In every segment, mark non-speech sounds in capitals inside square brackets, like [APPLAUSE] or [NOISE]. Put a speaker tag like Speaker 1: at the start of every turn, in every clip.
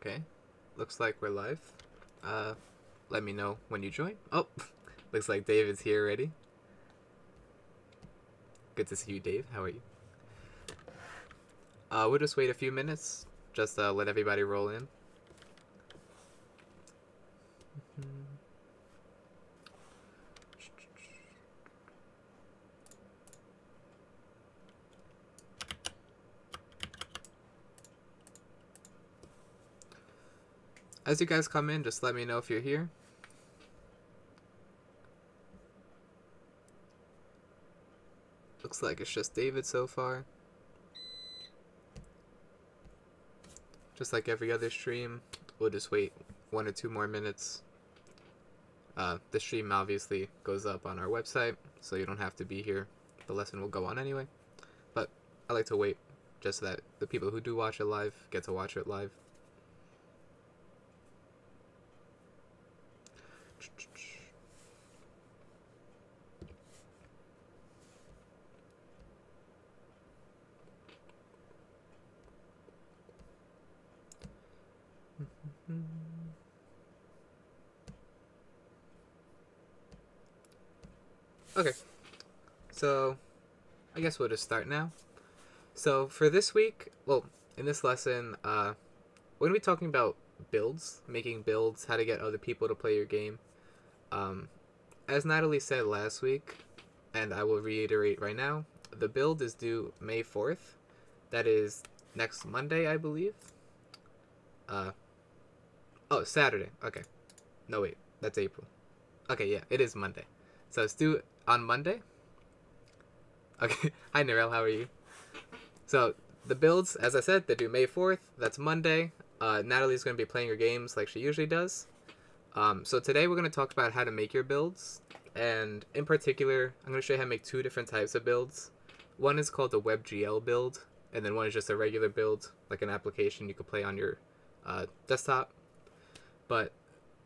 Speaker 1: Okay. Looks like we're live. Uh, let me know when you join. Oh, [LAUGHS] looks like David's here already. Good to see you, Dave. How are you? Uh, we'll just wait a few minutes. Just uh, let everybody roll in. As you guys come in, just let me know if you're here. Looks like it's just David so far. Just like every other stream, we'll just wait one or two more minutes. Uh, the stream obviously goes up on our website, so you don't have to be here. The lesson will go on anyway. But I like to wait just so that the people who do watch it live get to watch it live. Okay, so I guess we'll just start now. So for this week, well, in this lesson, uh, we're gonna be talking about builds, making builds, how to get other people to play your game. Um, as Natalie said last week, and I will reiterate right now, the build is due May 4th. That is next Monday, I believe. Uh, oh, Saturday. Okay. No, wait. That's April. Okay, yeah, it is Monday. So it's due on Monday. Okay. [LAUGHS] Hi, Narelle. How are you? So the builds, as I said, they do May 4th. That's Monday. Uh, Natalie's going to be playing her games like she usually does. Um, so today we're going to talk about how to make your builds. And in particular, I'm going to show you how to make two different types of builds. One is called the WebGL build, and then one is just a regular build, like an application you could play on your uh, desktop. But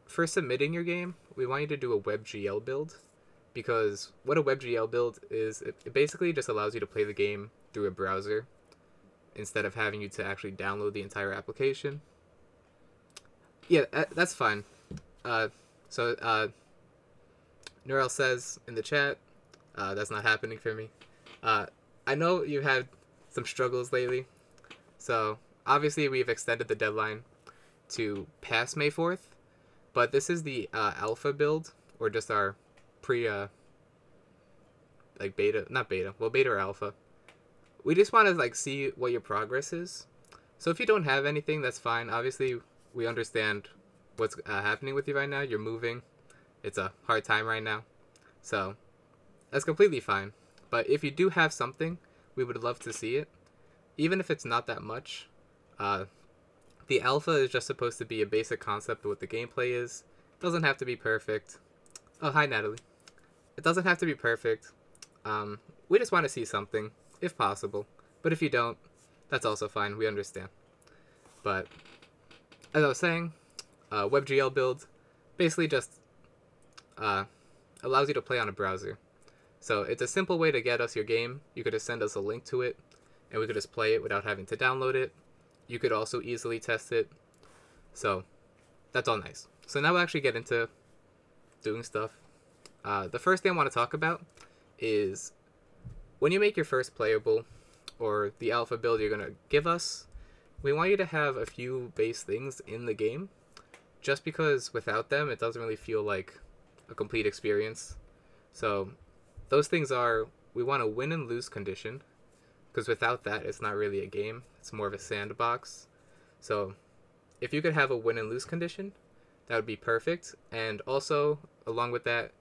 Speaker 1: for submitting your game, we want you to do a WebGL build because what a WebGL build is, it, it basically just allows you to play the game through a browser instead of having you to actually download the entire application. Yeah, that's fine. Uh, so, uh, Narelle says in the chat, uh, that's not happening for me. Uh, I know you've had some struggles lately, so obviously we've extended the deadline to past May 4th, but this is the uh, alpha build, or just our pre, uh, like beta, not beta, well, beta or alpha we just want to like see what your progress is. So if you don't have anything, that's fine. Obviously, we understand what's uh, happening with you right now. You're moving. It's a hard time right now. So that's completely fine. But if you do have something, we would love to see it. Even if it's not that much. Uh, the alpha is just supposed to be a basic concept of what the gameplay is. Doesn't have to be perfect. Oh, hi, Natalie. It doesn't have to be perfect. Um, we just want to see something if possible. But if you don't, that's also fine. We understand. But as I was saying, uh, WebGL build basically just uh, allows you to play on a browser. So it's a simple way to get us your game. You could just send us a link to it, and we could just play it without having to download it. You could also easily test it. So that's all nice. So now we'll actually get into doing stuff. Uh, the first thing I want to talk about is when you make your first playable, or the alpha build you're going to give us, we want you to have a few base things in the game, just because without them, it doesn't really feel like a complete experience. So, those things are we want a win and lose condition, because without that, it's not really a game, it's more of a sandbox. So, if you could have a win and lose condition, that would be perfect. And also, along with that,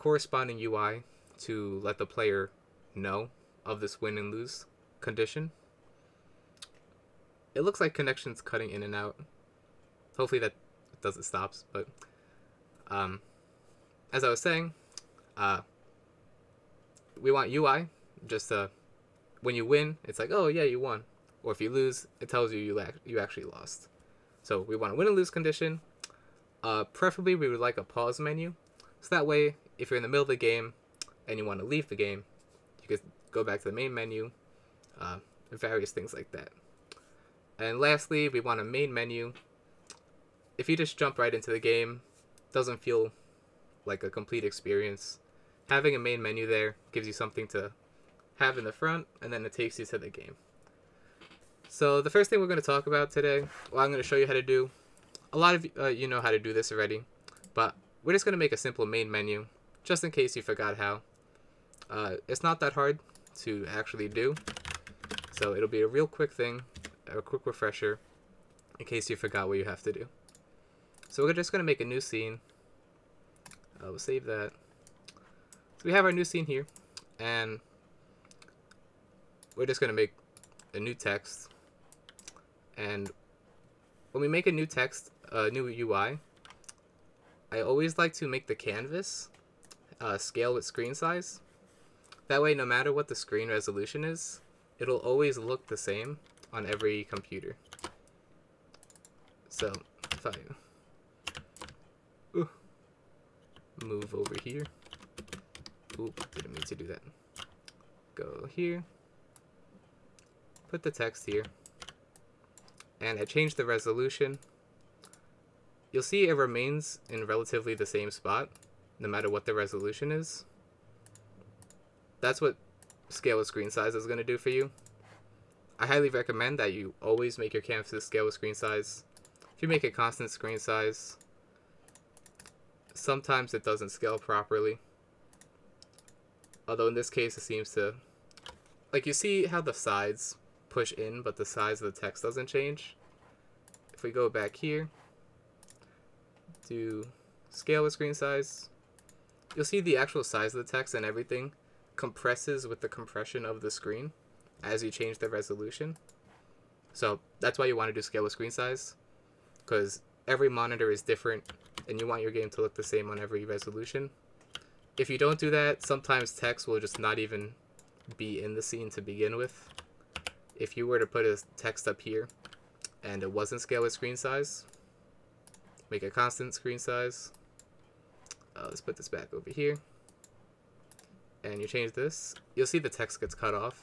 Speaker 1: corresponding UI to let the player know of this win and lose condition. It looks like connection's cutting in and out. Hopefully that doesn't stop, but um, as I was saying, uh, we want UI just to, when you win, it's like, oh yeah, you won. Or if you lose, it tells you you, you actually lost. So we want a win and lose condition. Uh, preferably, we would like a pause menu. So that way, if you're in the middle of the game and you want to leave the game, could go back to the main menu, uh, various things like that. And lastly, we want a main menu if you just jump right into the game, doesn't feel like a complete experience. Having a main menu there gives you something to have in the front, and then it takes you to the game. So the first thing we're going to talk about today, well, I'm going to show you how to do. A lot of uh, you know how to do this already, but we're just going to make a simple main menu, just in case you forgot how. Uh, it's not that hard to actually do, so it'll be a real quick thing, a quick refresher, in case you forgot what you have to do. So we're just going to make a new scene. Uh, we'll save that. So we have our new scene here, and we're just going to make a new text. And when we make a new text, a new UI, I always like to make the canvas uh, scale with screen size. That way, no matter what the screen resolution is, it'll always look the same on every computer. So, if I ooh, move over here, oop, didn't mean to do that. Go here, put the text here, and I change the resolution. You'll see it remains in relatively the same spot, no matter what the resolution is. That's what scale with screen size is going to do for you. I highly recommend that you always make your canvases scale with screen size. If you make a constant screen size, sometimes it doesn't scale properly. Although in this case it seems to... Like you see how the sides push in, but the size of the text doesn't change. If we go back here, do scale with screen size, you'll see the actual size of the text and everything compresses with the compression of the screen as you change the resolution. So that's why you want to do scale with screen size, because every monitor is different and you want your game to look the same on every resolution. If you don't do that, sometimes text will just not even be in the scene to begin with if you were to put a text up here and it wasn't scale with screen size, make a constant screen size. Uh, let's put this back over here. And you change this, you'll see the text gets cut off.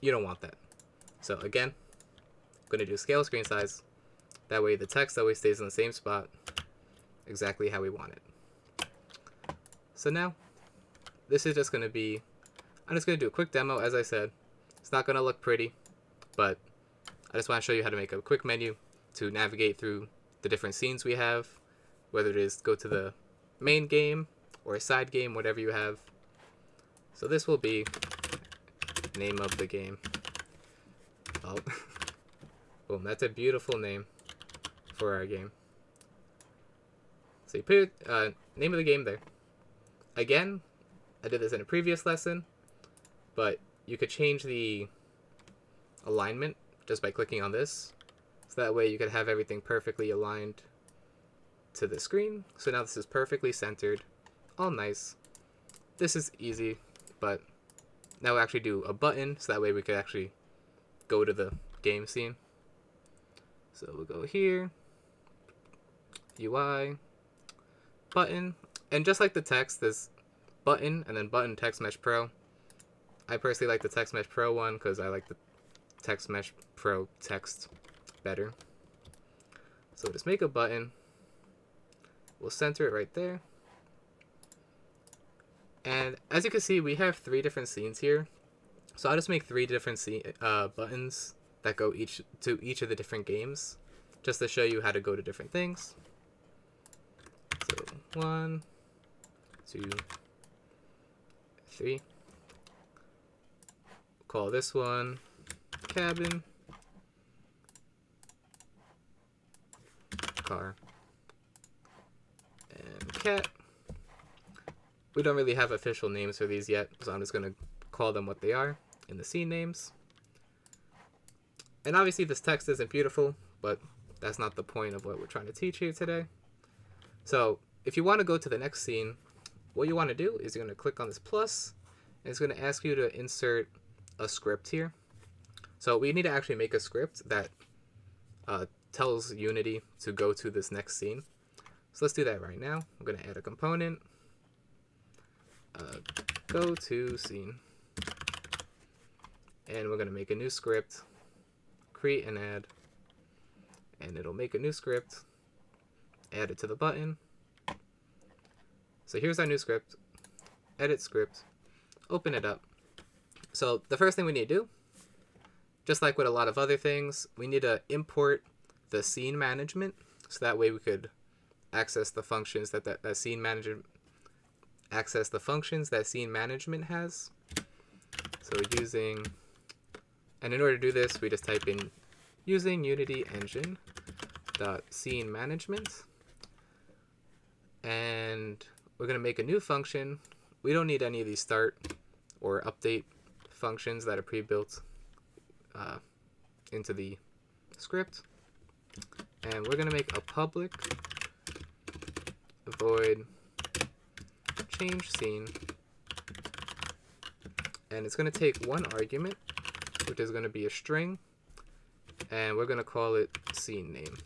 Speaker 1: You don't want that. So again, I'm going to do scale screen size. That way the text always stays in the same spot, exactly how we want it. So now, this is just going to be, I'm just going to do a quick demo, as I said. It's not going to look pretty, but I just want to show you how to make a quick menu to navigate through the different scenes we have, whether it is go to the main game or a side game, whatever you have. So this will be name of the game. Oh, [LAUGHS] boom, that's a beautiful name for our game. So you put uh, name of the game there. Again, I did this in a previous lesson, but you could change the alignment just by clicking on this. So that way you could have everything perfectly aligned to the screen. So now this is perfectly centered, all nice. This is easy, but now we actually do a button, so that way we could actually go to the game scene. So we'll go here, UI, button, and just like the text, there's button and then button text mesh pro. I personally like the Text Mesh Pro one because I like the Text Mesh Pro text better. So just make a button. We'll center it right there. And as you can see, we have three different scenes here. So I'll just make three different scene, uh, buttons that go each to each of the different games, just to show you how to go to different things. So one, two, three call this one cabin car cat we don't really have official names for these yet so I'm just gonna call them what they are in the scene names and obviously this text isn't beautiful but that's not the point of what we're trying to teach you today so if you want to go to the next scene what you want to do is you're going to click on this plus and it's going to ask you to insert a script here. So we need to actually make a script that uh, tells Unity to go to this next scene. So let's do that right now. I'm going to add a component. Uh, go to scene. And we're going to make a new script, create and add. and it'll make a new script, add it to the button. So here's our new script, edit script, open it up. So the first thing we need to do, just like with a lot of other things, we need to import the scene management so that way we could access the functions that that, that scene manager access the functions that scene management has. So using, and in order to do this, we just type in using Unity Engine dot scene management, and we're gonna make a new function. We don't need any of these start or update functions that are pre-built uh, into the script, and we're gonna make a public void change scene. And it's going to take one argument which is going to be a string and we're going to call it scene name.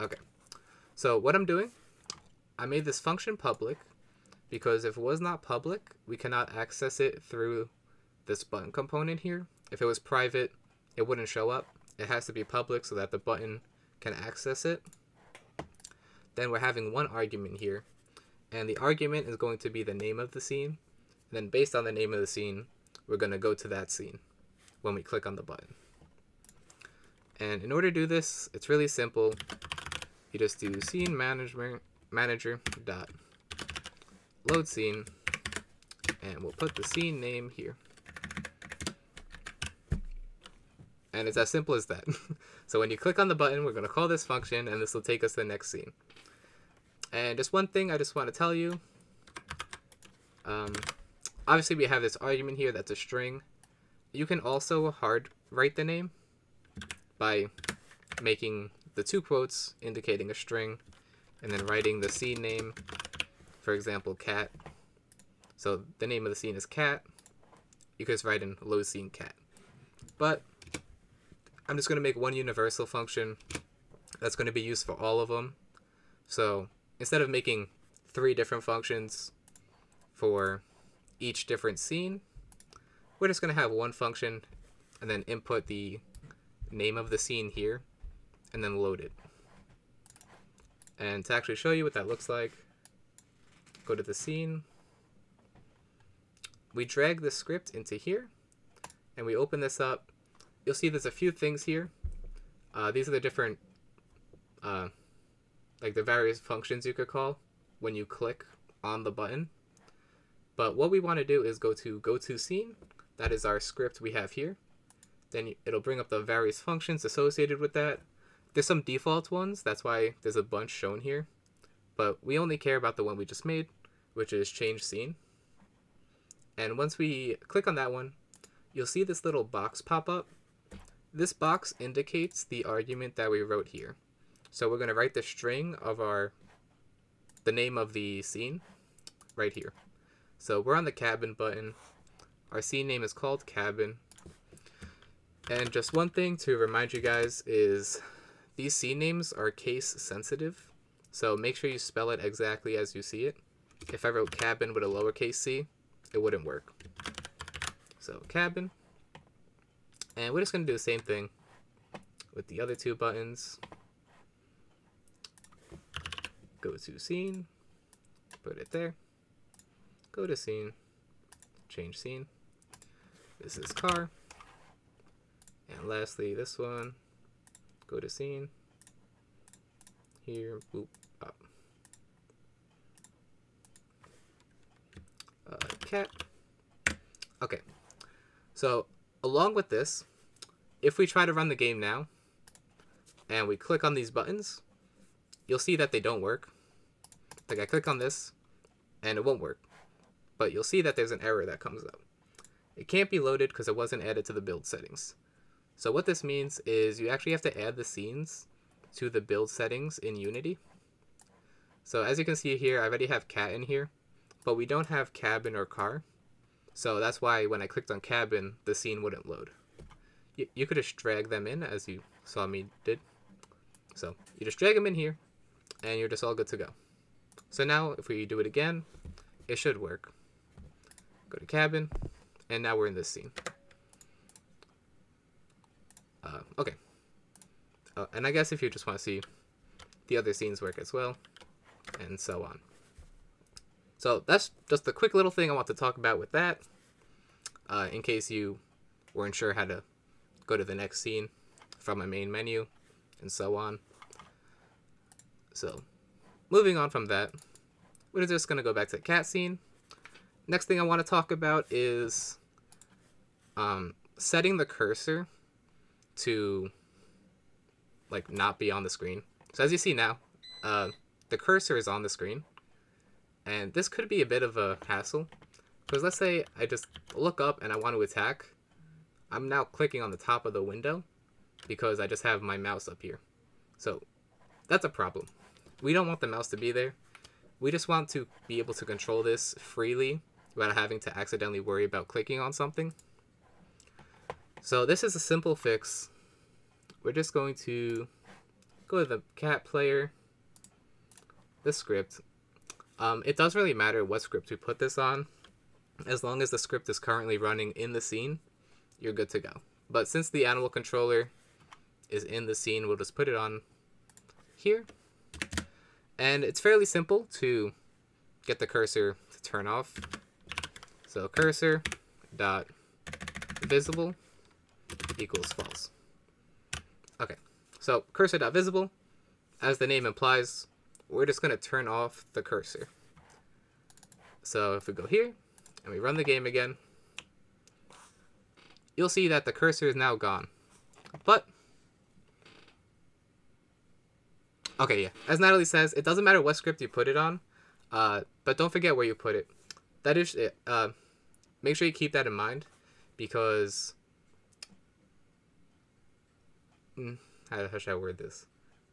Speaker 1: Okay so what I'm doing I made this function public because if it was not public we cannot access it through this button component here. If it was private it wouldn't show up it has to be public so that the button can access it. Then we're having one argument here, and the argument is going to be the name of the scene. And then based on the name of the scene, we're going to go to that scene when we click on the button. And in order to do this, it's really simple. You just do scene management manager dot load scene, and we'll put the scene name here. And it's as simple as that. [LAUGHS] so when you click on the button, we're going to call this function, and this will take us to the next scene. And just one thing I just want to tell you. Um, obviously, we have this argument here that's a string. You can also hard write the name by making the two quotes indicating a string, and then writing the scene name, for example, cat. So the name of the scene is cat. You could just write in low scene cat. But I'm just going to make one universal function that's going to be used for all of them. So instead of making three different functions for each different scene, we're just going to have one function and then input the name of the scene here and then load it. And to actually show you what that looks like, go to the scene. We drag the script into here and we open this up you'll see there's a few things here. Uh, these are the different, uh, like the various functions you could call when you click on the button. But what we want to do is go to go to scene. That is our script we have here. Then it'll bring up the various functions associated with that. There's some default ones. That's why there's a bunch shown here. But we only care about the one we just made, which is change scene. And once we click on that one, you'll see this little box pop up this box indicates the argument that we wrote here. So we're going to write the string of our, the name of the scene right here. So we're on the cabin button. Our scene name is called cabin. And just one thing to remind you guys is these scene names are case sensitive. So make sure you spell it exactly as you see it. If I wrote cabin with a lowercase c, it wouldn't work. So cabin. And we're just going to do the same thing with the other two buttons. Go to scene, put it there. Go to scene, change scene. This is car. And lastly, this one, go to scene. Here, boop, up. Uh, cat. Okay, so along with this, if we try to run the game now, and we click on these buttons, you'll see that they don't work. Like I click on this, and it won't work. But you'll see that there's an error that comes up. It can't be loaded because it wasn't added to the build settings. So what this means is you actually have to add the scenes to the build settings in Unity. So as you can see here, I already have cat in here, but we don't have cabin or car. So that's why when I clicked on cabin, the scene wouldn't load. You, you could just drag them in as you saw me did. So you just drag them in here and you're just all good to go. So now if we do it again, it should work. Go to cabin and now we're in this scene. Uh, okay. Uh, and I guess if you just want to see the other scenes work as well, and so on. So that's just a quick little thing I want to talk about with that, uh, in case you weren't sure how to go to the next scene from my main menu, and so on. So, moving on from that, we're just going to go back to the cat scene. Next thing I want to talk about is um, setting the cursor to like not be on the screen. So as you see now, uh, the cursor is on the screen, and this could be a bit of a hassle because let's say I just look up and I want to attack. I'm now clicking on the top of the window because I just have my mouse up here. So that's a problem. We don't want the mouse to be there. We just want to be able to control this freely without having to accidentally worry about clicking on something. So this is a simple fix. We're just going to go to the cat player, the script. Um, it doesn't really matter what script we put this on. As long as the script is currently running in the scene, you're good to go. But since the animal controller is in the scene, we'll just put it on here. And it's fairly simple to get the cursor to turn off. So cursor dot visible equals false. Okay, so cursor dot visible, as the name implies, we're just going to turn off the cursor. So if we go here and we run the game again, you'll see that the cursor is now gone. But, okay, yeah, as Natalie says, it doesn't matter what script you put it on, uh, but don't forget where you put it. That is, uh, make sure you keep that in mind because mm, how, should I word this?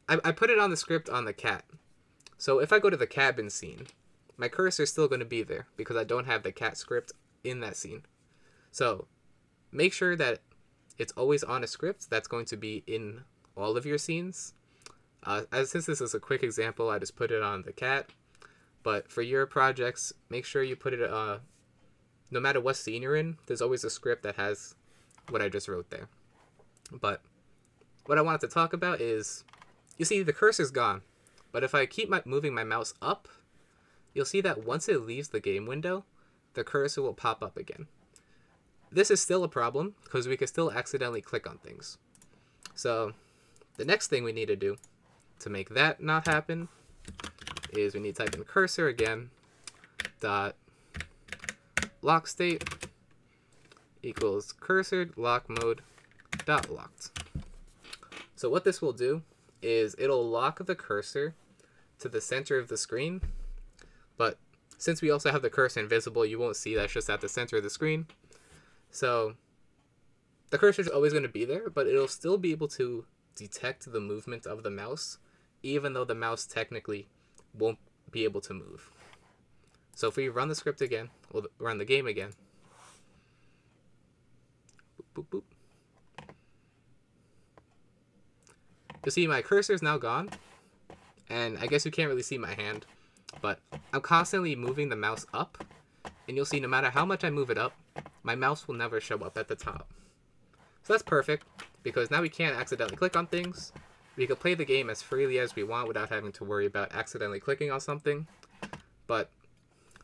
Speaker 1: I, I put it on the script on the cat. So if I go to the cabin scene, my cursor is still going to be there because I don't have the cat script in that scene. So make sure that it's always on a script that's going to be in all of your scenes. Uh, as since this is a quick example, I just put it on the cat. But for your projects, make sure you put it. Uh, no matter what scene you're in, there's always a script that has what I just wrote there. But what I wanted to talk about is, you see the cursor's gone, but if I keep my, moving my mouse up, you'll see that once it leaves the game window, the cursor will pop up again. This is still a problem, because we can still accidentally click on things. So, the next thing we need to do to make that not happen is we need to type in cursor again, dot lock state equals cursor lock mode dot locked. So what this will do is it'll lock the cursor to the center of the screen, but since we also have the cursor invisible, you won't see that's just at the center of the screen. So the cursor is always going to be there, but it'll still be able to detect the movement of the mouse, even though the mouse technically won't be able to move. So if we run the script again, we'll run the game again. Boop, boop, boop. You'll see my cursor is now gone. And I guess you can't really see my hand. But I'm constantly moving the mouse up. And you'll see no matter how much I move it up, my mouse will never show up at the top. So that's perfect, because now we can't accidentally click on things. We can play the game as freely as we want without having to worry about accidentally clicking on something. But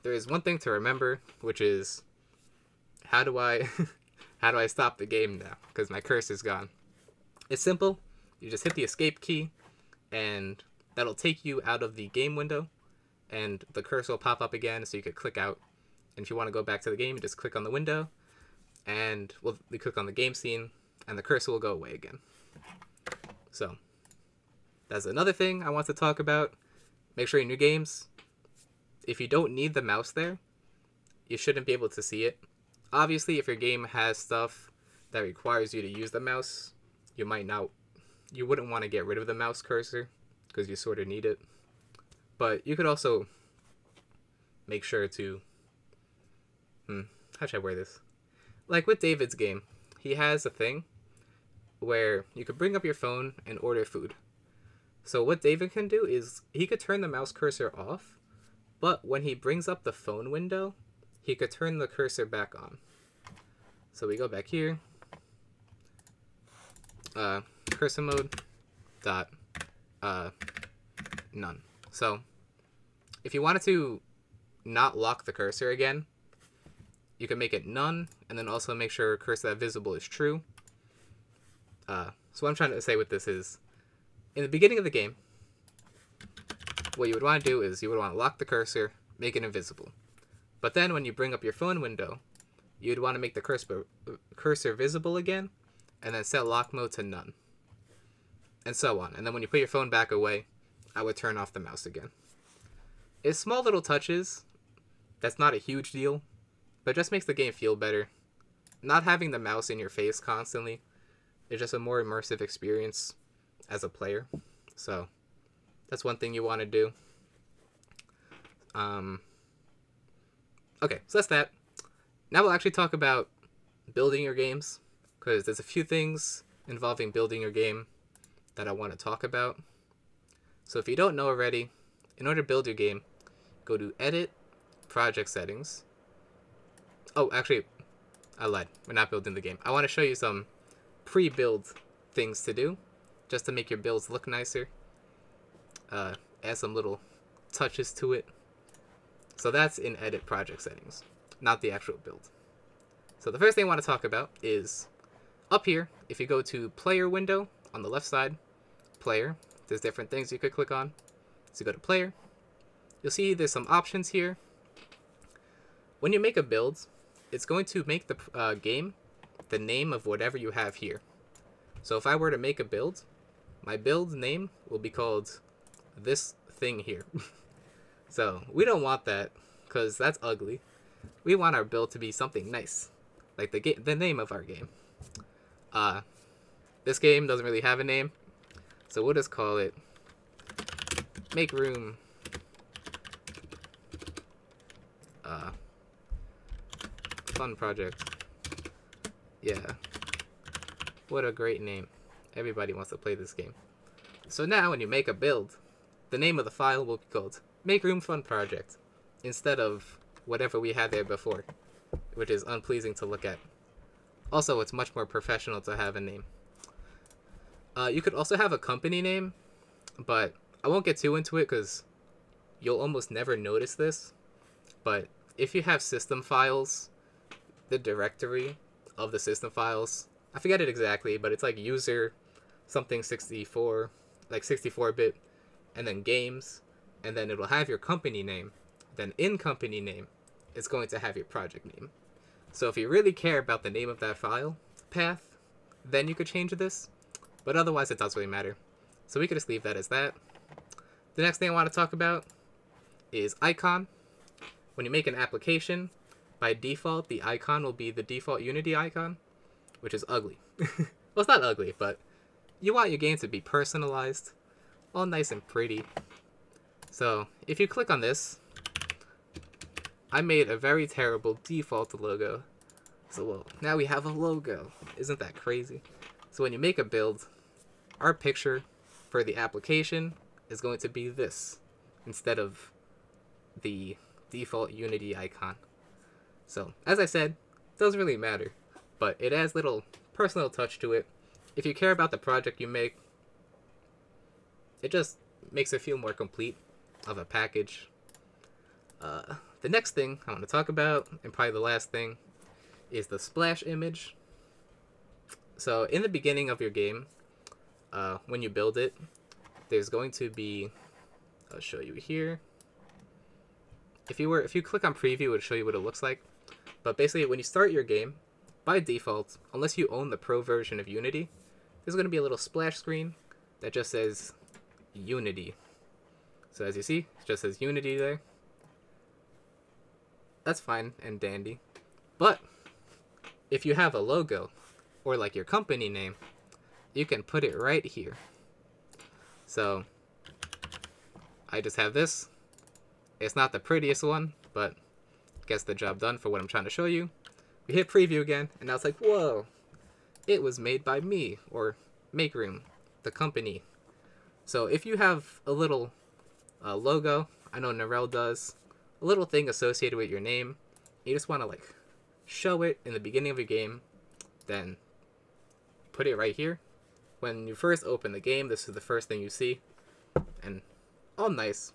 Speaker 1: there is one thing to remember, which is how do I [LAUGHS] how do I stop the game now? Because my curse is gone. It's simple you just hit the escape key and that'll take you out of the game window and the cursor will pop up again so you could click out. And if you want to go back to the game, just click on the window and we'll we click on the game scene and the cursor will go away again. So that's another thing I want to talk about. Make sure in new games, if you don't need the mouse there, you shouldn't be able to see it. Obviously, if your game has stuff that requires you to use the mouse, you might not you wouldn't want to get rid of the mouse cursor because you sort of need it. But you could also make sure to. Hmm, how should I wear this? Like with David's game, he has a thing where you could bring up your phone and order food. So what David can do is he could turn the mouse cursor off, but when he brings up the phone window, he could turn the cursor back on. So we go back here, uh, cursor mode dot uh, none. So if you wanted to not lock the cursor again, you can make it none, and then also make sure cursor that visible is true. Uh, so what I'm trying to say with this is, in the beginning of the game, what you would want to do is you would want to lock the cursor, make it invisible. But then when you bring up your phone window, you'd want to make the cursor, cursor visible again, and then set lock mode to none. And so on. And then when you put your phone back away, I would turn off the mouse again. It's small little touches. That's not a huge deal, but just makes the game feel better. Not having the mouse in your face constantly is just a more immersive experience as a player. So that's one thing you want to do. Um, okay, so that's that. Now we'll actually talk about building your games because there's a few things involving building your game that I want to talk about. So if you don't know already, in order to build your game, go to Edit, Project Settings. Oh, actually, I lied. We're not building the game. I want to show you some pre-build things to do, just to make your builds look nicer. Uh, add some little touches to it. So that's in Edit Project Settings, not the actual build. So the first thing I want to talk about is up here, if you go to Player window on the left side, Player, there's different things you could click on. So go to Player, you'll see there's some options here. When you make a build, it's going to make the uh, game the name of whatever you have here. So if I were to make a build, my build name will be called this thing here. [LAUGHS] so we don't want that because that's ugly. We want our build to be something nice, like the the name of our game. Uh, this game doesn't really have a name, so we'll just call it Make Room. Uh, fun project. Yeah. What a great name. Everybody wants to play this game. So now when you make a build, the name of the file will be called Make Room Fun Project instead of whatever we had there before, which is unpleasing to look at. Also, it's much more professional to have a name. Uh, you could also have a company name, but I won't get too into it because you'll almost never notice this. But if you have system files, the directory of the system files, I forget it exactly, but it's like user something 64, like 64 bit, and then games, and then it'll have your company name. Then in company name, it's going to have your project name. So if you really care about the name of that file path, then you could change this, but otherwise it doesn't really matter. So we could just leave that as that. The next thing I want to talk about is icon. When you make an application, by default, the icon will be the default Unity icon, which is ugly. [LAUGHS] well, it's not ugly, but you want your game to be personalized, all nice and pretty. So if you click on this, I made a very terrible default logo. So well, now we have a logo. Isn't that crazy? So when you make a build, our picture for the application is going to be this instead of the default Unity icon. So, as I said, it doesn't really matter, but it adds little personal touch to it. If you care about the project you make, it just makes it feel more complete of a package. Uh, the next thing I want to talk about, and probably the last thing, is the splash image. So in the beginning of your game, uh, when you build it, there's going to be, I'll show you here. If you were, if you click on preview, it would show you what it looks like. But basically, when you start your game, by default, unless you own the pro version of Unity, there's going to be a little splash screen that just says Unity. So as you see, it just says Unity there. That's fine and dandy. But if you have a logo or like your company name, you can put it right here. So I just have this. It's not the prettiest one, but gets the job done for what I'm trying to show you. We hit preview again, and now it's like, whoa, it was made by me, or Make Room, the company. So if you have a little uh, logo, I know Narelle does, a little thing associated with your name, you just want to like show it in the beginning of your game, then put it right here, when you first open the game, this is the first thing you see, and all nice,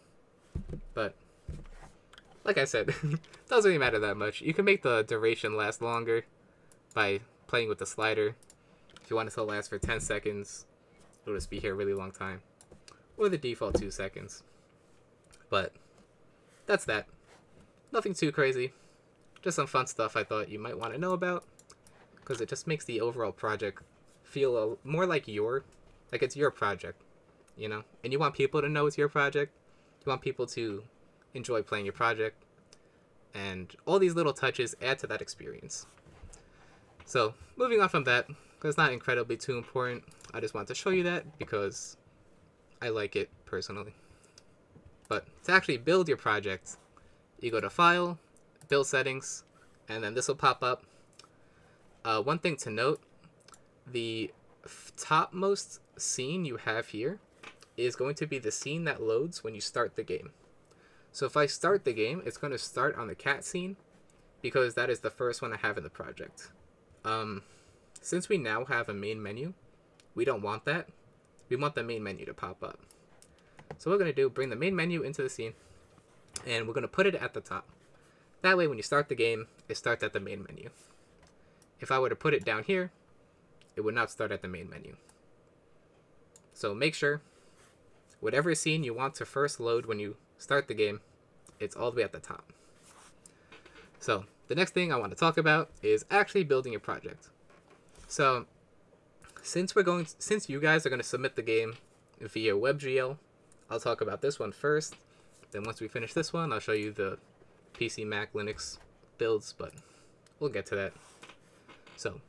Speaker 1: but like I said, [LAUGHS] doesn't really matter that much. You can make the duration last longer by playing with the slider. If you want it to last for 10 seconds, it'll just be here a really long time. Or the default 2 seconds. But that's that. Nothing too crazy. Just some fun stuff I thought you might want to know about. Because it just makes the overall project feel a, more like your, like it's your project, you know? And you want people to know it's your project. You want people to enjoy playing your project. And all these little touches add to that experience. So, moving on from that, because it's not incredibly too important, I just want to show you that because I like it personally. But to actually build your project, you go to File, Build Settings, and then this will pop up. Uh, one thing to note, the topmost scene you have here is going to be the scene that loads when you start the game. So if I start the game, it's going to start on the cat scene because that is the first one I have in the project. Um, since we now have a main menu, we don't want that. We want the main menu to pop up. So we're going to do, bring the main menu into the scene, and we're going to put it at the top. That way when you start the game, it starts at the main menu. If I were to put it down here, it would not start at the main menu. So make sure, whatever scene you want to first load when you start the game, it's all the way at the top. So the next thing I want to talk about is actually building a project. So since we're going, since you guys are going to submit the game via WebGL, I'll talk about this one first. Then once we finish this one, I'll show you the PC, Mac, Linux builds, but we'll get to that. So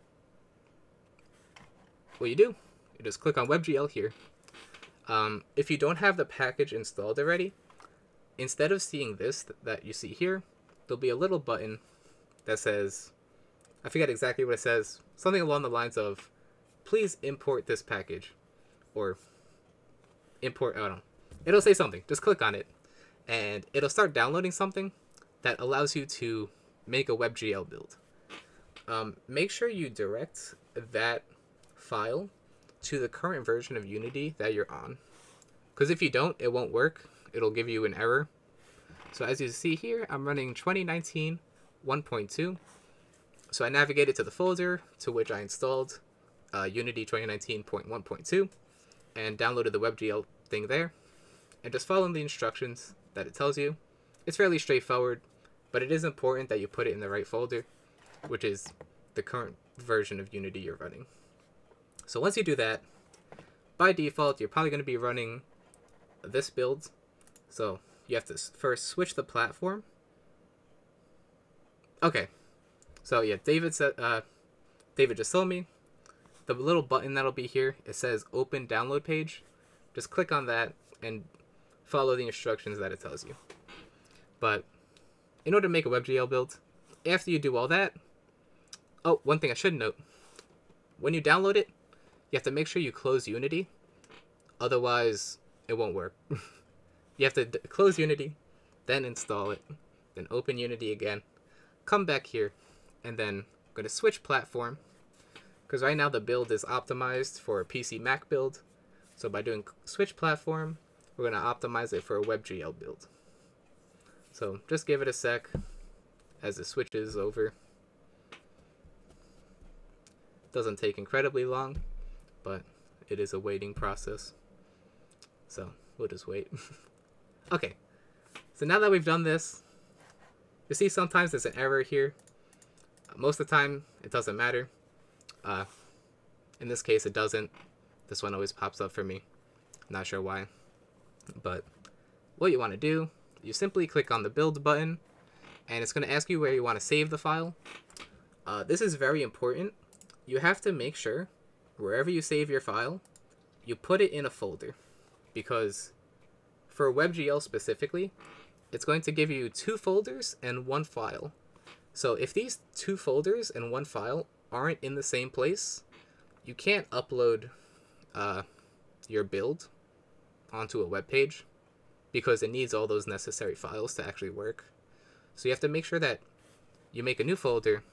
Speaker 1: what you do, you just click on WebGL here. Um, if you don't have the package installed already, instead of seeing this th that you see here, there'll be a little button that says, I forget exactly what it says, something along the lines of, please import this package, or import, I don't know. It'll say something, just click on it, and it'll start downloading something that allows you to make a WebGL build. Um, make sure you direct that file to the current version of Unity that you're on. Because if you don't, it won't work. It'll give you an error. So as you see here, I'm running 2019 1.2. So I navigated to the folder to which I installed uh, Unity 2019.1.2 and downloaded the WebGL thing there. And just following the instructions that it tells you. It's fairly straightforward, but it is important that you put it in the right folder, which is the current version of Unity you're running. So once you do that, by default, you're probably going to be running this build. So you have to first switch the platform. Okay. So yeah, David said, uh, David just told me the little button that'll be here, it says open download page. Just click on that and follow the instructions that it tells you. But in order to make a WebGL build, after you do all that, oh, one thing I should note. When you download it, you have to make sure you close Unity, otherwise it won't work. [LAUGHS] you have to close Unity, then install it, then open Unity again, come back here, and then I'm going to switch platform, because right now the build is optimized for a PC Mac build, so by doing switch platform, we're going to optimize it for a WebGL build. So just give it a sec as it switches over. Doesn't take incredibly long but it is a waiting process. So we'll just wait. [LAUGHS] okay, so now that we've done this, you see sometimes there's an error here. Most of the time, it doesn't matter. Uh, in this case, it doesn't. This one always pops up for me. Not sure why. But what you want to do, you simply click on the build button, and it's going to ask you where you want to save the file. Uh, this is very important. You have to make sure wherever you save your file, you put it in a folder. Because for WebGL specifically, it's going to give you two folders and one file. So if these two folders and one file aren't in the same place, you can't upload uh, your build onto a web page because it needs all those necessary files to actually work. So you have to make sure that you make a new folder.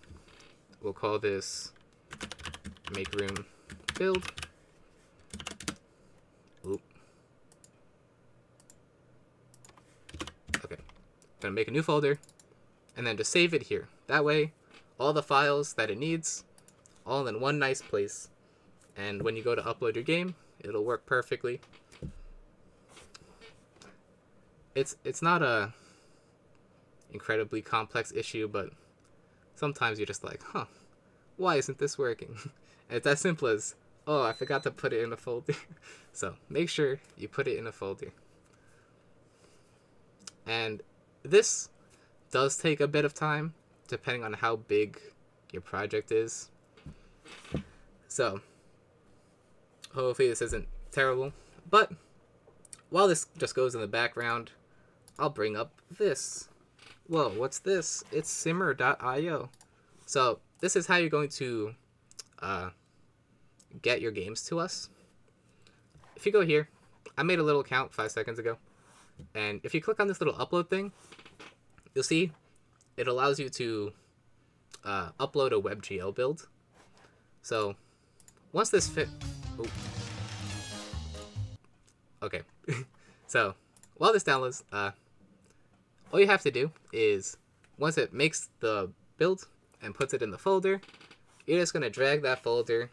Speaker 1: We'll call this make room build. Oop. Okay. Gonna make a new folder and then just save it here. That way, all the files that it needs, all in one nice place. And when you go to upload your game, it'll work perfectly. It's it's not a incredibly complex issue, but sometimes you're just like, huh, why isn't this working? [LAUGHS] It's as simple as oh, I forgot to put it in a folder. [LAUGHS] so make sure you put it in a folder. And this does take a bit of time, depending on how big your project is. So, hopefully this isn't terrible. But, while this just goes in the background, I'll bring up this. Whoa, what's this? It's simmer.io. So, this is how you're going to uh, get your games to us. If you go here, I made a little account five seconds ago. And if you click on this little upload thing, you'll see it allows you to uh, upload a WebGL build. So once this fit, oh. okay. [LAUGHS] so while this downloads, uh, all you have to do is once it makes the build and puts it in the folder, you're just gonna drag that folder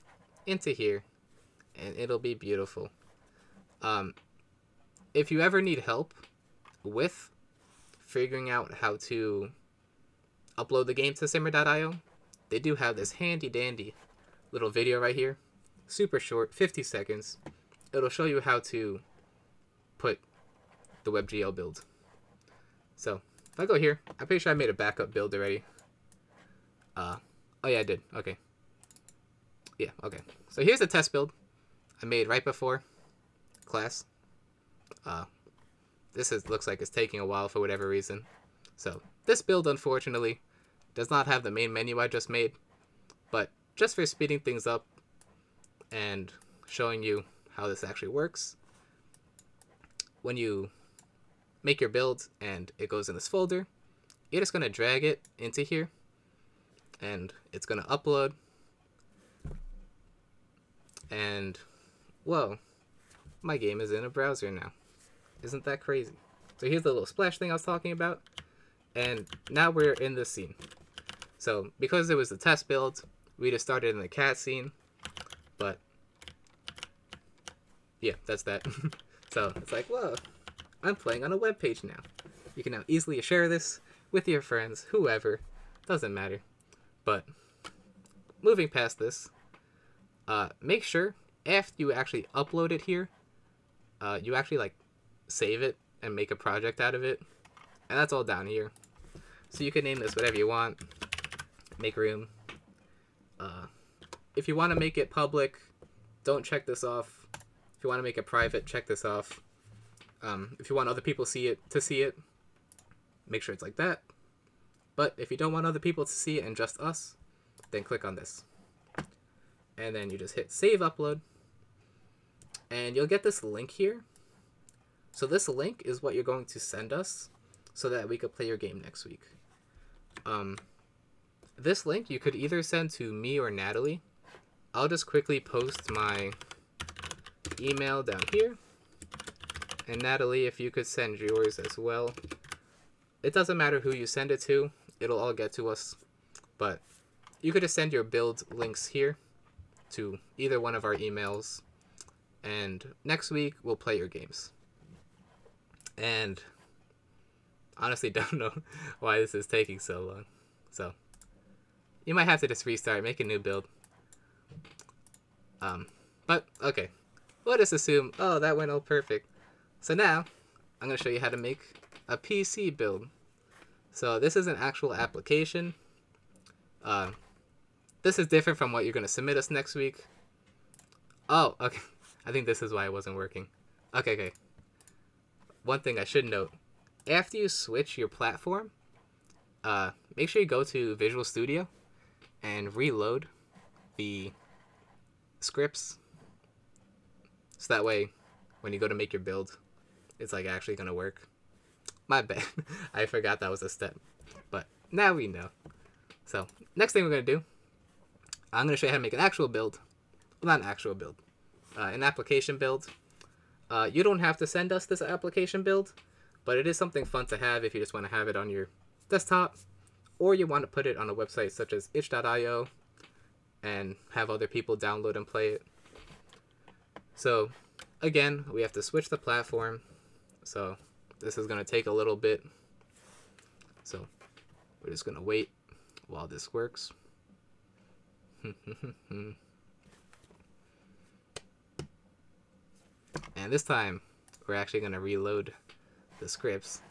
Speaker 1: into here, and it'll be beautiful. Um, if you ever need help with figuring out how to upload the game to simmer.io, they do have this handy dandy little video right here. Super short, 50 seconds. It'll show you how to put the WebGL build. So, if I go here, I'm pretty sure I made a backup build already. Uh, oh yeah, I did. Okay. Yeah, okay. So here's the test build I made right before class. Uh, this is, looks like it's taking a while for whatever reason. So this build, unfortunately, does not have the main menu I just made. But just for speeding things up and showing you how this actually works, when you make your build and it goes in this folder, you're just going to drag it into here and it's going to upload. And, whoa, my game is in a browser now. Isn't that crazy? So here's the little splash thing I was talking about. And now we're in this scene. So because it was the test build, we just started in the cat scene. But yeah, that's that. [LAUGHS] so it's like, whoa, I'm playing on a web page now. You can now easily share this with your friends, whoever, doesn't matter. But moving past this, uh, make sure after you actually upload it here, uh, you actually like save it and make a project out of it. And that's all down here. So you can name this whatever you want. Make room. Uh, if you want to make it public, don't check this off. If you want to make it private, check this off. Um, if you want other people see it to see it, make sure it's like that. But if you don't want other people to see it and just us, then click on this. And then you just hit save upload. And you'll get this link here so this link is what you're going to send us so that we could play your game next week. Um, this link you could either send to me or Narelle. I'll just quickly post my email down here. And Narelle, if you could send yours as well. It doesn't matter who you send it to, it'll all get to us. But you could just send your build links here to either one of our emails. And next week, we'll play your games and honestly [LAUGHS] don't know why this is taking so long. So you might have to just restart, make a new build. Um, but okay, we'll just assume, oh, that went all perfect. So now I'm gonna show you how to make a PC build. So this is an actual application. Uh, this is different from what you're gonna submit us next week. Oh, okay. [LAUGHS] I think this is why it wasn't working. Okay, okay one thing I should note after you switch your platform, uh, make sure you go to Visual Studio and reload the scripts. So that way, when you go to make your build, it's like actually gonna work. My [LAUGHS] bad. I forgot that was a step. But now we know. So, next thing we're gonna do, I'm gonna show you how to make an actual build. Well, not an actual build. Uh, an application build uh, you don't have to send us this application build, but it is something fun to have if you just want to have it on your desktop or you want to put it on a website such as itch.io and have other people download and play it. So again, we have to switch the platform. So this is going to take a little bit. So we're just going to wait while this works. And this time, we're actually going to reload the scripts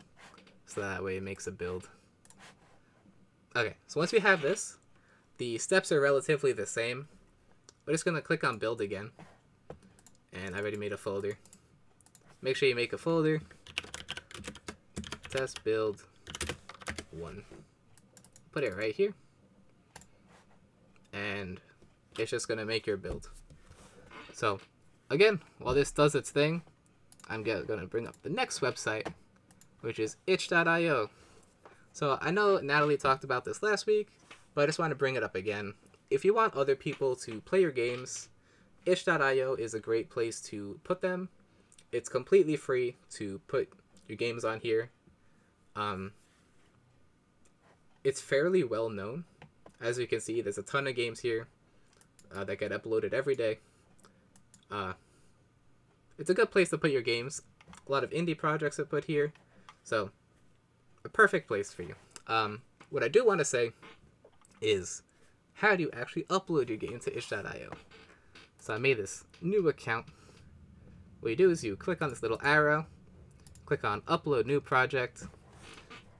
Speaker 1: so that way it makes a build. Okay, so once we have this, the steps are relatively the same. We're just going to click on build again. And I already made a folder. Make sure you make a folder. Test build one. Put it right here. And it's just going to make your build. So, again, while this does its thing, I'm going to bring up the next website, which is itch.io. So I know Narelle talked about this last week, but I just want to bring it up again. If you want other people to play your games, itch.io is a great place to put them. It's completely free to put your games on here. Um, it's fairly well known. As you can see, there's a ton of games here uh, that get uploaded every day. Uh, it's a good place to put your games. A lot of indie projects are put here. So, a perfect place for you. Um, what I do want to say is, how do you actually upload your game to itch.io? So I made this new account. What you do is you click on this little arrow, click on upload new project,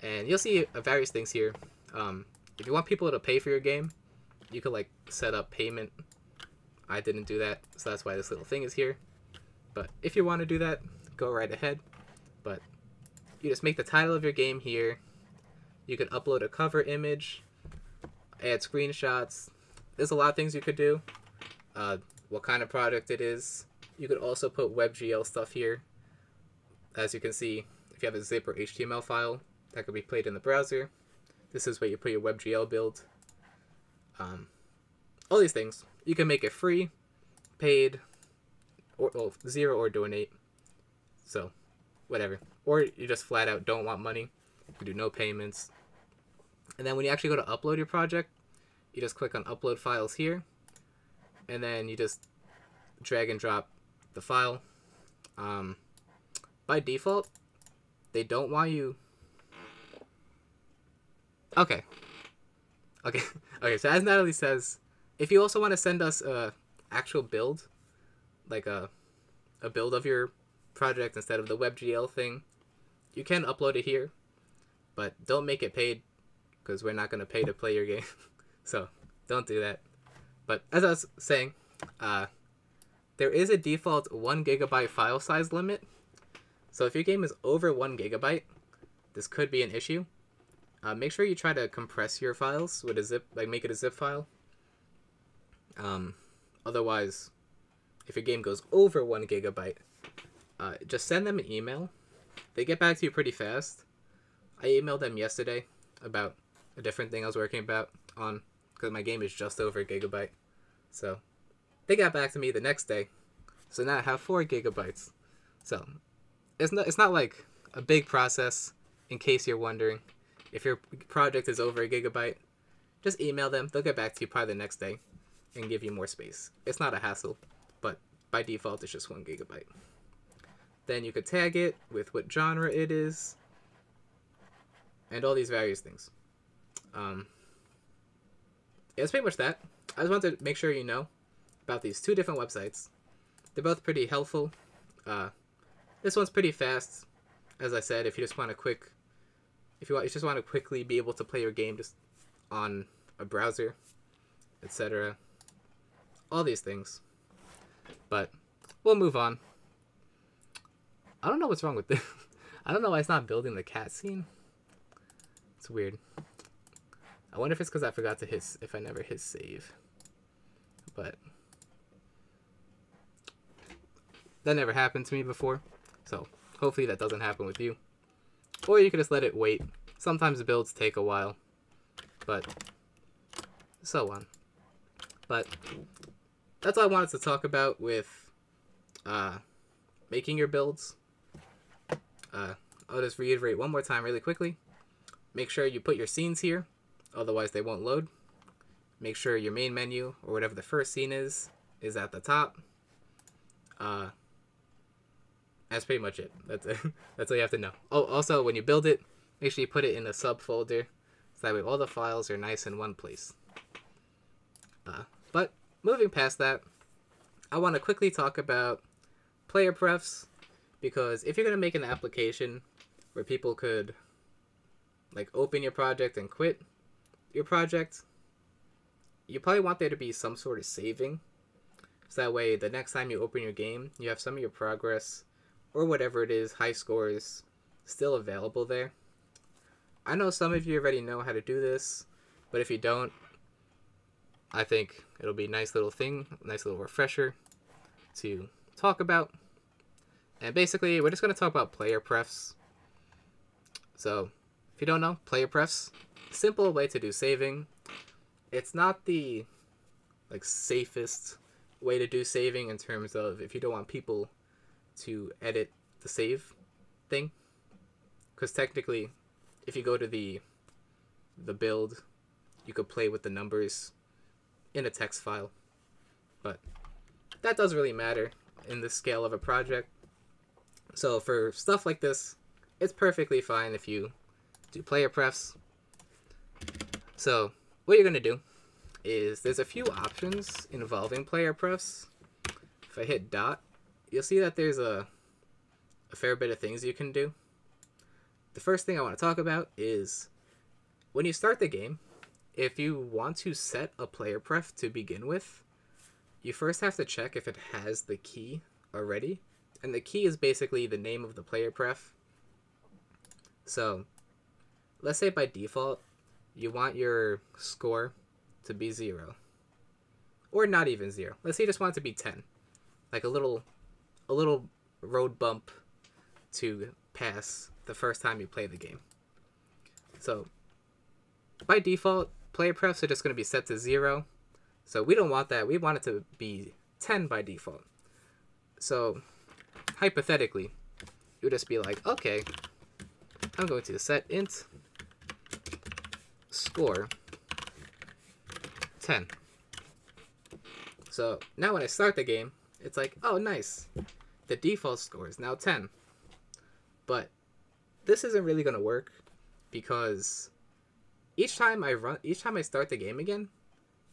Speaker 1: and you'll see various things here. Um, if you want people to pay for your game, you could like set up payment. I didn't do that, so that's why this little thing is here. But if you want to do that, go right ahead. But you just make the title of your game here. You can upload a cover image, add screenshots. There's a lot of things you could do. Uh, what kind of product it is. You could also put WebGL stuff here. As you can see, if you have a zip or HTML file that could be played in the browser, this is where you put your WebGL build. Um, all these things. You can make it free, paid, or well, zero or donate. So, whatever. Or you just flat out don't want money. You do no payments. And then when you actually go to upload your project, you just click on upload files here and then you just drag and drop the file. Um, by default, they don't want you. Okay. Okay. [LAUGHS] okay. So as Narelle says, if you also want to send us a actual build, like a a build of your project instead of the WebGL thing, you can upload it here, but don't make it paid because we're not gonna pay to play your game. [LAUGHS] so don't do that. But as I was saying, uh, there is a default one gigabyte file size limit. So if your game is over one gigabyte, this could be an issue. Uh, make sure you try to compress your files with a zip, like make it a zip file. Um, otherwise, if your game goes over one gigabyte, uh, just send them an email. They get back to you pretty fast. I emailed them yesterday about a different thing I was working about on because my game is just over a gigabyte. So they got back to me the next day. So now I have four gigabytes. So it's not it's not like a big process. In case you're wondering, if your project is over a gigabyte, just email them. They'll get back to you probably the next day and give you more space. It's not a hassle, but by default it's just one gigabyte. Then you could tag it with what genre it is, and all these various things. Um, yeah, that's pretty much that. I just wanted to make sure you know about these two different websites. They're both pretty helpful. Uh, this one's pretty fast, as I said. If you just want a quick, if you want, you just want to quickly be able to play your game just on a browser, etc. All these things. But we'll move on. I don't know what's wrong with this. [LAUGHS] I don't know why it's not building the cat scene. It's weird. I wonder if it's because I forgot to hit, if I never hit save. But, that never happened to me before. So, hopefully that doesn't happen with you. Or you could just let it wait. Sometimes builds take a while. But, so on. But, that's all I wanted to talk about with uh, making your builds. Uh, I'll just reiterate one more time really quickly. Make sure you put your scenes here, otherwise they won't load. Make sure your main menu, or whatever the first scene is, is at the top. Uh, that's pretty much it. That's it. [LAUGHS] That's all you have to know. Oh, also, when you build it, make sure you put it in a subfolder, so that way all the files are nice in one place. Uh, but moving past that, I want to quickly talk about player prefs, because if you're going to make an application where people could like open your project and quit your project, you probably want there to be some sort of saving. So that way, the next time you open your game, you have some of your progress or whatever it is, high scores, still available there. I know some of you already know how to do this, but if you don't, I think it'll be a nice little thing, nice little refresher to talk about. And basically, we're just going to talk about player prefs. So, if you don't know, player prefs, simple way to do saving. It's not the like safest way to do saving in terms of if you don't want people to edit the save thing. Because technically if you go to the the build you could play with the numbers in a text file. But that doesn't really matter in the scale of a project. So for stuff like this it's perfectly fine if you do player prefs. So what you're going to do is there's a few options involving player prefs. If I hit dot you'll see that there's a, a fair bit of things you can do. The first thing I want to talk about is when you start the game, if you want to set a player pref to begin with, you first have to check if it has the key already. And the key is basically the name of the player pref. So, let's say by default, you want your score to be 0. Or not even 0. Let's say you just want it to be 10. Like a little a little road bump to pass the first time you play the game. So by default, player prefs are just going to be set to zero. So we don't want that. We want it to be 10 by default. So hypothetically, you would just be like, okay, I'm going to set int score 10. So now when I start the game, it's like, oh, nice the default score is now 10. But this isn't really going to work because each time I run each time I start the game again,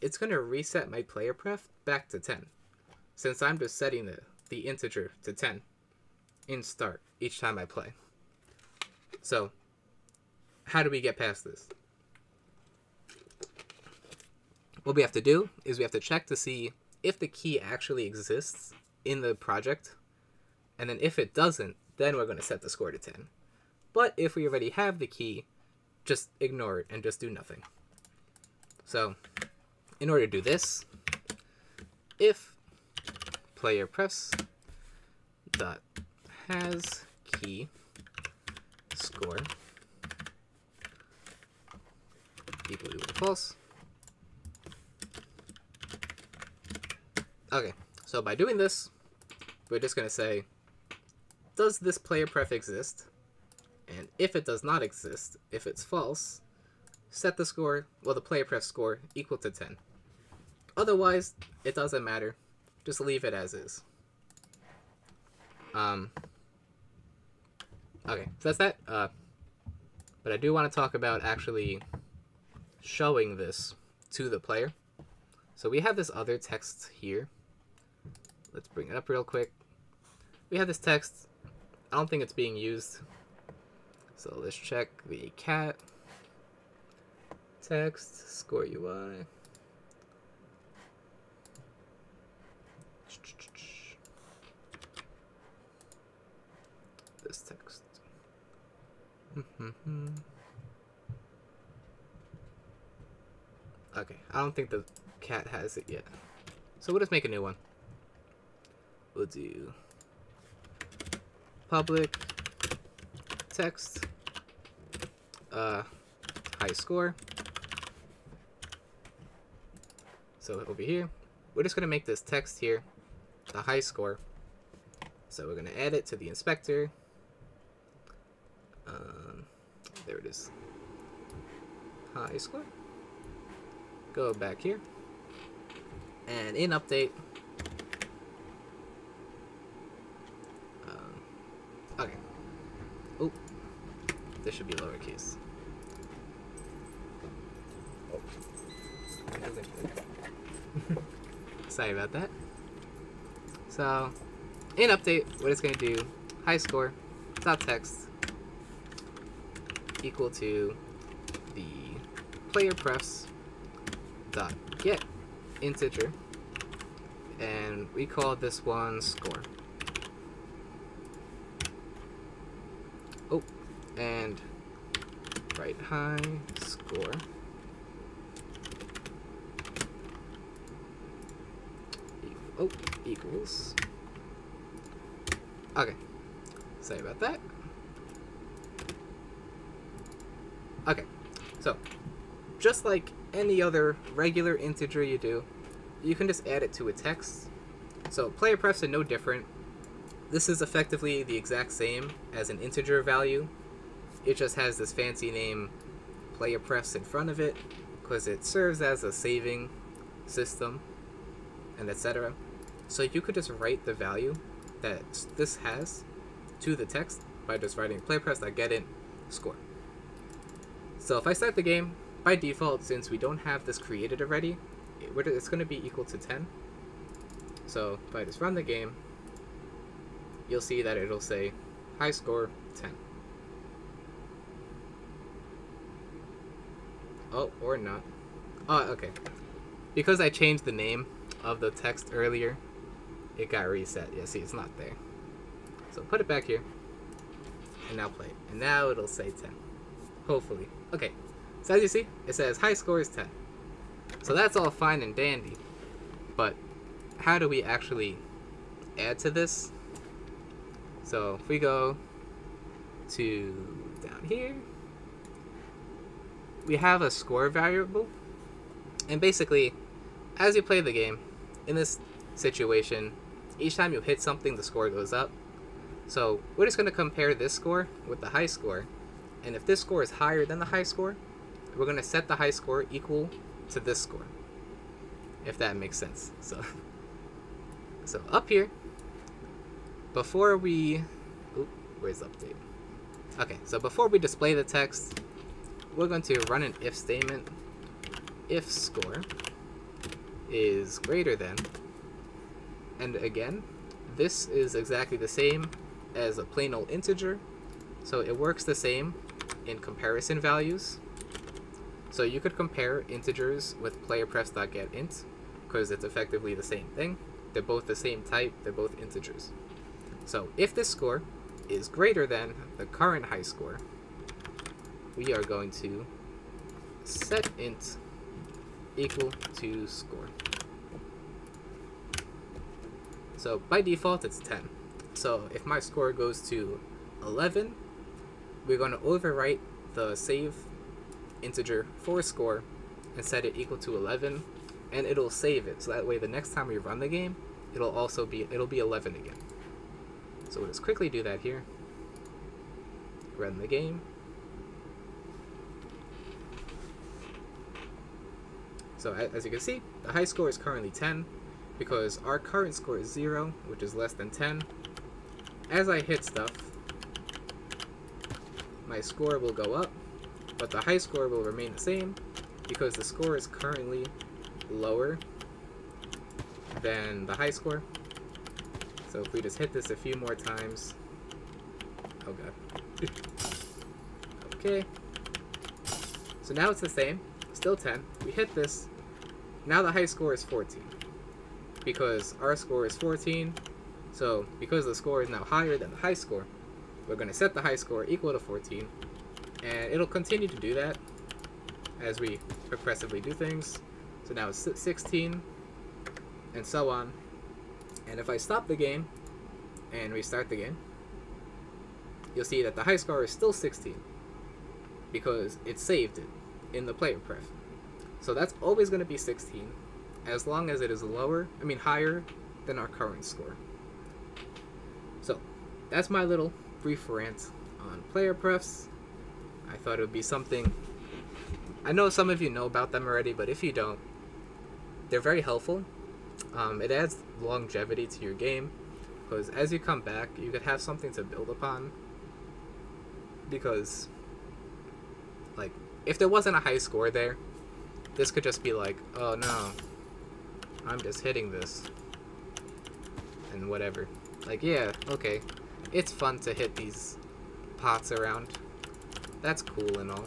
Speaker 1: it's going to reset my player pref back to 10 since I'm just setting the the integer to 10 in start each time I play. So, how do we get past this? What we have to do is we have to check to see if the key actually exists in the project and then if it doesn't, then we're going to set the score to 10. But if we already have the key, just ignore it and just do nothing. So, in order to do this, if player prefs dot has key score equal to false. Okay, so by doing this, we're just going to say does this player pref exist? And if it does not exist, if it's false, set the score, well the player pref score, equal to 10. Otherwise, it doesn't matter. Just leave it as is. Um, okay, so that's that. Uh, but I do want to talk about actually showing this to the player. So we have this other text here. Let's bring it up real quick. We have this text I don't think it's being used. So let's check the cat text score UI. This text. okay, I don't think the cat has it yet. So we'll just make a new one. We'll do public text uh, high score. So over here, we're just going to make this text here the high score. So we're going to add it to the inspector. Um, there it is. High score. Go back here. And in update. Um, okay. Oh, this should be lowercase. Oh. [LAUGHS] Sorry about that. So, in update, what it's going to do, high score, dot text, equal to the player prefs dot get integer, and we call this one score. Oh, and high score. Oh, equals. Okay. Sorry about that. Okay. So, just like any other regular integer you do, you can just add it to a text. So, player prefs are no different. This is effectively the exact same as an integer value. It just has this fancy name, player Prefs, in front of it because it serves as a saving system and etc. So you could just write the value that this has to the text by just writing playerprefs.getInt score. So if I start the game, by default, since we don't have this created already, it's going to be equal to 10. So if I just run the game, you'll see that it'll say high score 10. Oh, or not. Oh, okay. Because I changed the name of the text earlier, it got reset. Yeah, see, it's not there. So put it back here. And now play. And now it'll say 10. Hopefully. Okay. So as you see, it says high score is 10. So that's all fine and dandy. But how do we actually add to this? So if we go to down here, we have a score variable. And basically, as you play the game, in this situation, each time you hit something, the score goes up. So we're just going to compare this score with the high score. And if this score is higher than the high score, we're going to set the high score equal to this score. If that makes sense. So, [LAUGHS] so up here, before we... Oop, where's update? Okay, so before we display the text, we're going to run an if statement. If score is greater than and again, this is exactly the same as a plain old integer, so it works the same in comparison values. So you could compare integers with playerprefs.getInt, because it's effectively the same thing. They're both the same type, they're both integers. So if this score is greater than the current high score, we are going to set int equal to score. So by default, it's 10. So if my score goes to 11, we're going to overwrite the save integer for score and set it equal to 11 and it'll save it so that way the next time we run the game it'll also be it'll be 11 again so we'll just quickly do that here run the game so as you can see the high score is currently 10 because our current score is 0, which is less than 10. As I hit stuff, my score will go up, but the high score will remain the same because the score is currently lower than the high score. So if we just hit this a few more times, oh god. [LAUGHS] okay. So now it's the same, still 10. We hit this, now the high score is 14 because our score is 14. So because the score is now higher than the high score, we're going to set the high score equal to 14. And it'll continue to do that as we progressively do things. So now it's 16, and so on. And if I stop the game and restart the game, you'll see that the high score is still 16 because it saved it in the player pref. So that's always going to be 16 as long as it is lower, I mean higher than our current score. So, that's my little brief rant on player prefs. I thought it would be something. I know some of you know about them already, but if you don't, they're very helpful. Um, it adds longevity to your game because as you come back, you could have something to build upon. Because, like, if there wasn't a high score there, this could just be like, oh no, I'm just hitting this. And whatever. Like, yeah, okay. It's fun to hit these pots around. That's cool and all.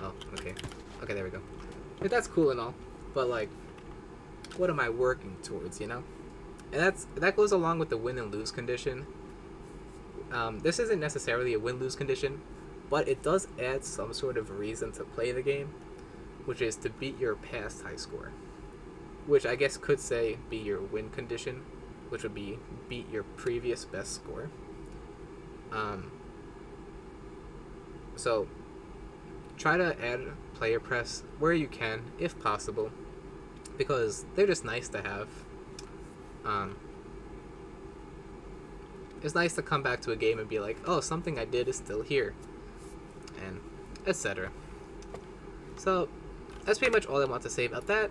Speaker 1: Oh, okay. Okay, there we go. But that's cool and all. But, like, what am I working towards, you know? And that's that goes along with the win and lose condition. Um, this isn't necessarily a win-lose condition, but it does add some sort of reason to play the game, which is to beat your past high score. Which I guess could say be your win condition, which would be beat your previous best score. Um, so try to add player prefs where you can, if possible, because they're just nice to have. Um, it's nice to come back to a game and be like, oh, something I did is still here, and etc. So that's pretty much all I want to say about that.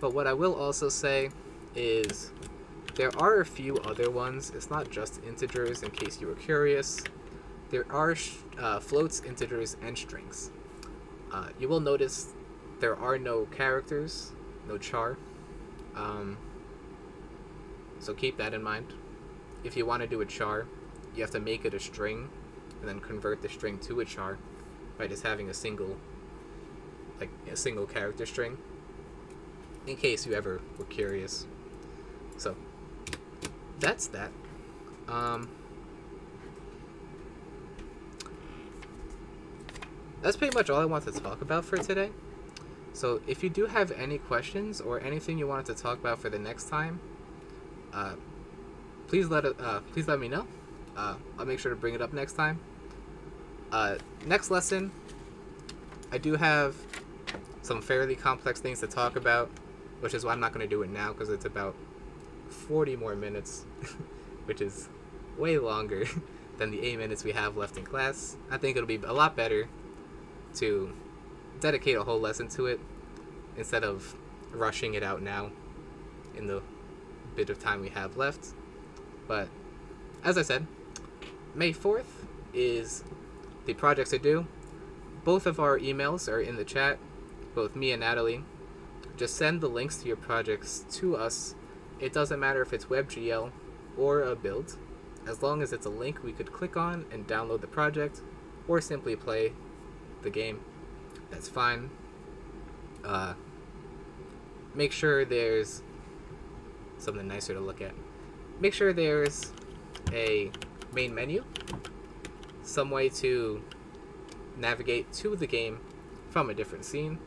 Speaker 1: But what I will also say is there are a few other ones. It's not just integers, in case you were curious. There are uh, floats, integers, and strings. Uh, you will notice there are no characters, no char. Um, so keep that in mind. If you want to do a char, you have to make it a string, and then convert the string to a char by just having a single, like a single character string. In case you ever were curious. So that's that. Um, that's pretty much all I want to talk about for today. So if you do have any questions or anything you wanted to talk about for the next time, uh, please let uh, please let me know. Uh, I'll make sure to bring it up next time. Uh, next lesson, I do have some fairly complex things to talk about, which is why I'm not going to do it now because it's about 40 more minutes, [LAUGHS] which is way longer [LAUGHS] than the 8 minutes we have left in class. I think it'll be a lot better to dedicate a whole lesson to it instead of rushing it out now in the bit of time we have left. But as I said, May 4th is the projects I do. Both of our emails are in the chat, both me and Narelle. Just send the links to your projects to us it doesn't matter if it's WebGL or a build, as long as it's a link we could click on and download the project, or simply play the game. That's fine. Uh, make sure there's something nicer to look at. Make sure there's a main menu, some way to navigate to the game from a different scene,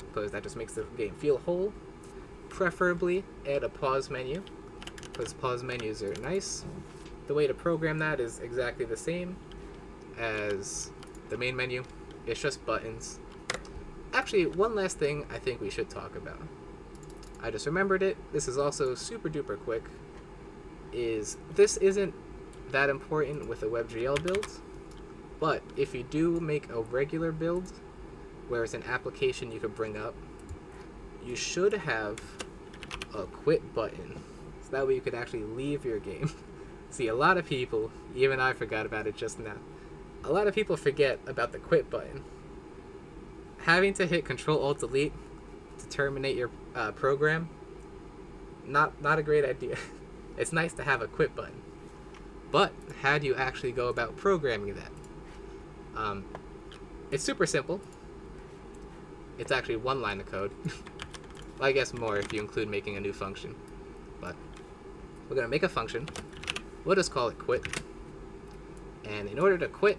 Speaker 1: because that just makes the game feel whole preferably add a pause menu because pause menus are nice. The way to program that is exactly the same as the main menu. It's just buttons. Actually, one last thing I think we should talk about. I just remembered it. This is also super duper quick. Is this isn't that important with a WebGL build, but if you do make a regular build, where it's an application you could bring up, you should have a quit button. So that way you could actually leave your game. [LAUGHS] See, a lot of people, even I forgot about it just now, a lot of people forget about the quit button. Having to hit Control Alt Delete to terminate your uh, program, not not a great idea. [LAUGHS] it's nice to have a quit button, but how do you actually go about programming that? Um, it's super simple. It's actually one line of code. Well, [LAUGHS] I guess more if you include making a new function. But we're going to make a function. We'll just call it quit. And in order to quit,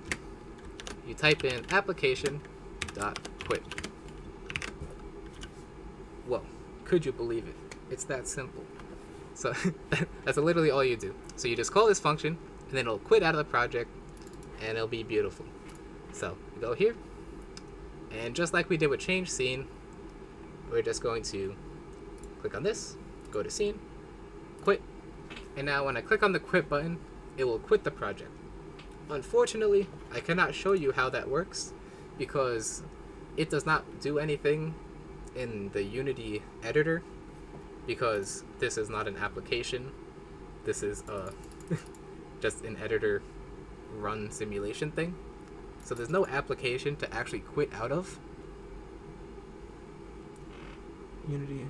Speaker 1: you type in application dot quit. Whoa, could you believe it? It's that simple. So [LAUGHS] that's literally all you do. So you just call this function, and then it'll quit out of the project, and it'll be beautiful. So you go here, and just like we did with change scene, we're just going to click on this, go to scene, quit, and now when I click on the quit button, it will quit the project. unfortunately, I cannot show you how that works because it does not do anything in the Unity editor because this is not an application. This is uh, [LAUGHS] just an editor run simulation thing. So there's no application to actually quit out of. Unity.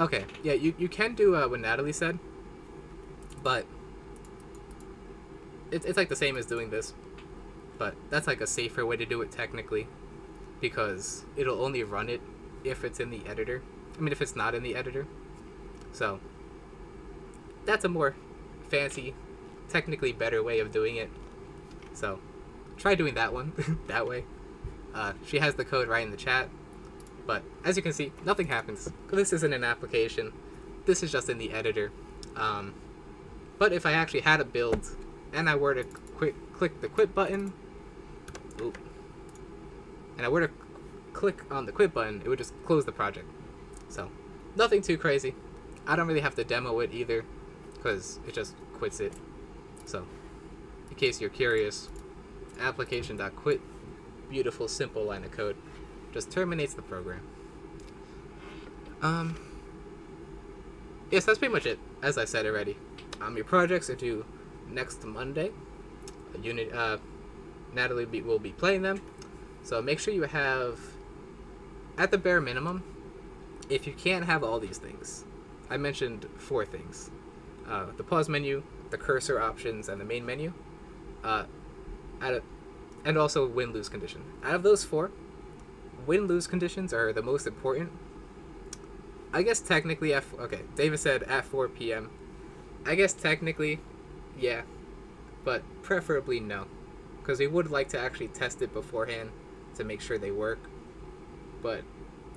Speaker 1: Okay, yeah, you, you can do uh, what Narelle said, but it, it's like the same as doing this, but that's like a safer way to do it technically, because it'll only run it if it's in the editor. I mean, if it's not in the editor. So, that's a more fancy, technically better way of doing it. So, try doing that one [LAUGHS] that way. Uh, she has the code right in the chat. But as you can see, nothing happens. This isn't an application. This is just in the editor. Um, but if I actually had a build and I were to quick click the quit button, oop, and I were to click on the quit button, it would just close the project. So nothing too crazy. I don't really have to demo it either because it just quits it. So in case you're curious, application.quit, beautiful simple line of code just terminates the program. Um, yes, that's pretty much it. As I said already, um, your projects are due next Monday. Unit, uh, Narelle be, will be playing them, so make sure you have, at the bare minimum, if you can't have all these things, I mentioned four things: uh, the pause menu, the cursor options, and the main menu. Uh, and also win lose condition. Out of those four, win lose conditions are the most important. I guess technically at okay, David said at 4 p.m. I guess technically, yeah, but preferably no, because we would like to actually test it beforehand to make sure they work. But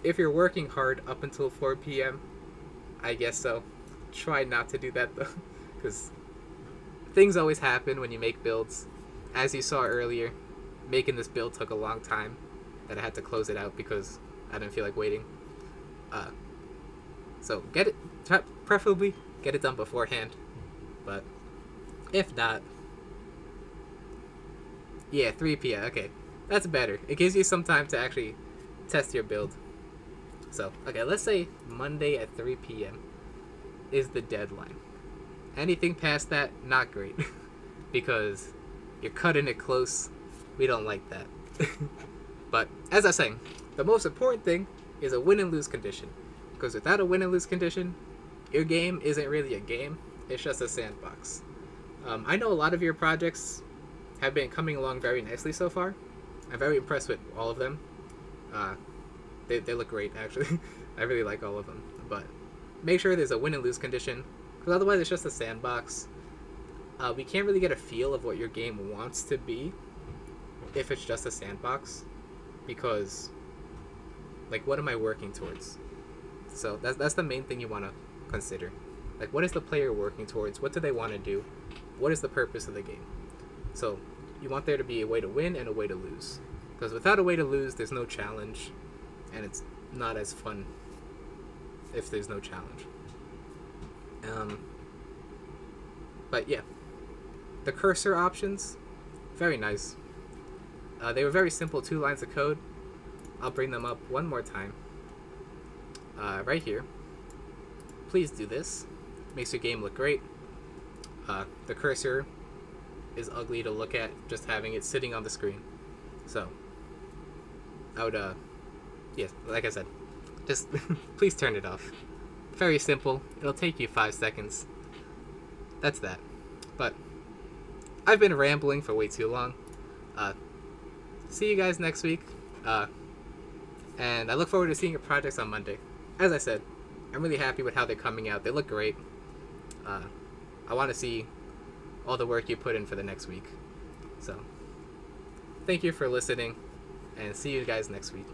Speaker 1: if you're working hard up until 4 p.m., I guess so. Try not to do that though, [LAUGHS] because things always happen when you make builds. As you saw earlier, making this build took a long time that I had to close it out because I didn't feel like waiting. Uh, so get it, preferably get it done beforehand. But if not, yeah, 3 p.m. Okay, that's better. It gives you some time to actually test your build. So, okay, let's say Monday at 3 p.m. is the deadline. Anything past that, not great. [LAUGHS] because you're cutting it close. We don't like that. [LAUGHS] But as I was saying, the most important thing is a win and lose condition. Because without a win and lose condition, your game isn't really a game, it's just a sandbox. Um, I know a lot of your projects have been coming along very nicely so far. I'm very impressed with all of them. Uh, they, they look great, actually. [LAUGHS] I really like all of them. But make sure there's a win and lose condition, because otherwise it's just a sandbox. Uh, we can't really get a feel of what your game wants to be if it's just a sandbox because like what am I working towards? So that's that's the main thing you want to consider. Like what is the player working towards? What do they want to do? What is the purpose of the game? So you want there to be a way to win and a way to lose. Because without a way to lose, there's no challenge, and it's not as fun if there's no challenge. Um, but yeah, the cursor options, very nice. Uh, they were very simple two lines of code. I'll bring them up one more time. Uh, right here. Please do this. Makes your game look great. Uh, the cursor is ugly to look at just having it sitting on the screen. So, I would, uh, yes, like I said, just [LAUGHS] please turn it off. Very simple. It'll take you five seconds. That's that. But, I've been rambling for way too long. Uh, see you guys next week. Uh, and I look forward to seeing your projects on Monday. As I said, I'm really happy with how they're coming out. They look great. Uh, I want to see all the work you put in for the next week. So, thank you for listening, and see you guys next week.